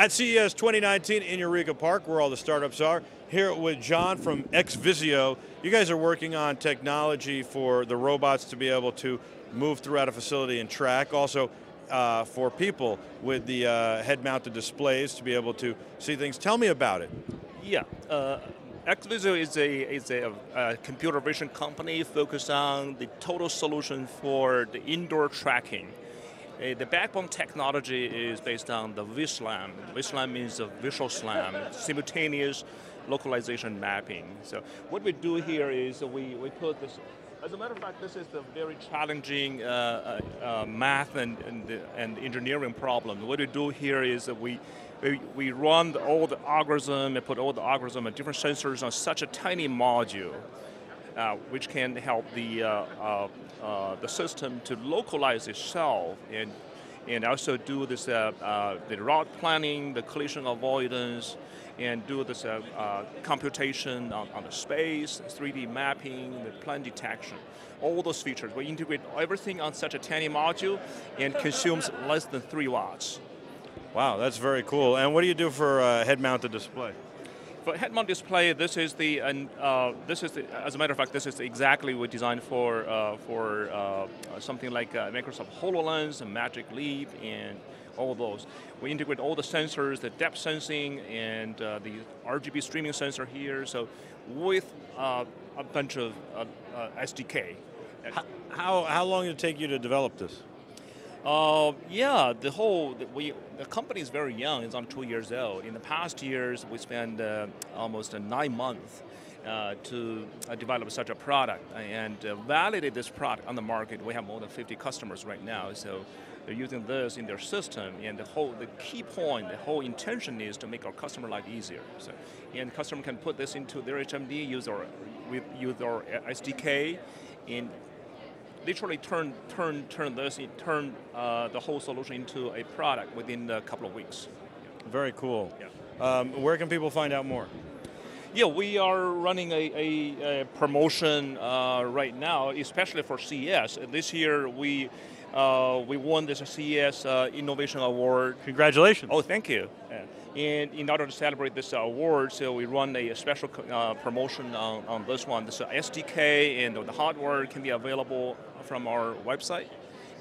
At CES 2019 in Eureka Park, where all the startups are, here with John from XVisio. You guys are working on technology for the robots to be able to move throughout a facility and track. Also, uh, for people with the uh, head-mounted displays to be able to see things. Tell me about it. Yeah, uh, is a is a, a, computer vision company focused on the total solution for the indoor tracking. Uh, the backbone technology is based on the VSLAM. VSLAM means the visual SLAM, simultaneous localization mapping. So what we do here is we, we put this as a matter of fact, this is a very challenging uh, uh, uh, math and, and, and, engineering problem. What we do here is we, we, we run the, all the algorithm and put all the algorithm and different sensors on such a tiny module, uh, which can help the, uh, uh, the system to localize itself and, and also do this, the route planning, the collision avoidance, and do this uh, uh, computation on, on, the space, 3D mapping, the plan detection, all those features. We integrate everything on such a tiny module and consumes less than three watts. Wow, that's very cool. And what do you do for uh, head-mounted display? For head-mounted display, this is the, and uh, this is the, as a matter of fact, this is exactly we designed for uh, for uh, something like Microsoft HoloLens and Magic Leap and all those. We integrate all the sensors, the depth sensing, and uh, the RGB streaming sensor here. So with uh, a bunch of uh, uh SDK. How, how long did it take you to develop this? Uh, yeah, the whole we the company is very young. It's on two years old. In the past years, we spent uh, almost nine months uh, to uh, develop such a product and uh, validate this product on the market. We have more than 50 customers right now, so they're using this in their system. And the whole, the key point, the whole intention is to make our customer life easier. So, and customer can put this into their HMD, use our, with, use our SDK, and literally turn turn turn this turn uh, the whole solution into a product within a couple of weeks. Very cool. Yeah. Um, where can people find out more? Yeah, we are running a, a, a promotion uh, right now, especially for CES. This year, we uh, we won this CES uh, Innovation Award. Congratulations! Oh, thank you. And in order to celebrate this award, so we run a special uh, promotion on, on this one. This SDK and the hardware can be available from our website,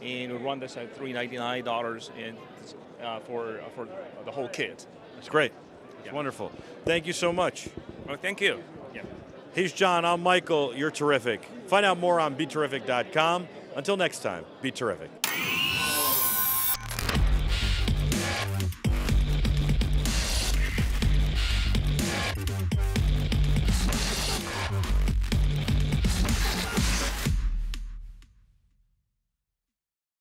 and we run this at $399 and, uh, for for the whole kit. That's great. It's wonderful. Thank you so much. Well, thank you. Yeah. He's John. I'm Michael. You're terrific. Find out more on BeTerrific.com. Until next time, be terrific.